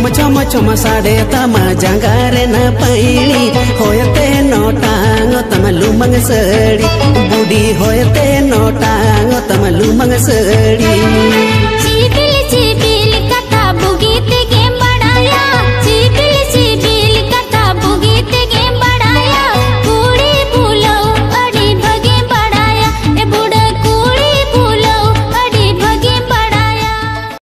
चम छम छम साडे तमा जंगारे न पैणी। होयते नोटांग तम लुमंग सड़ी। बुढ़ी होयते नोटांग तम लुमंग सड़ी।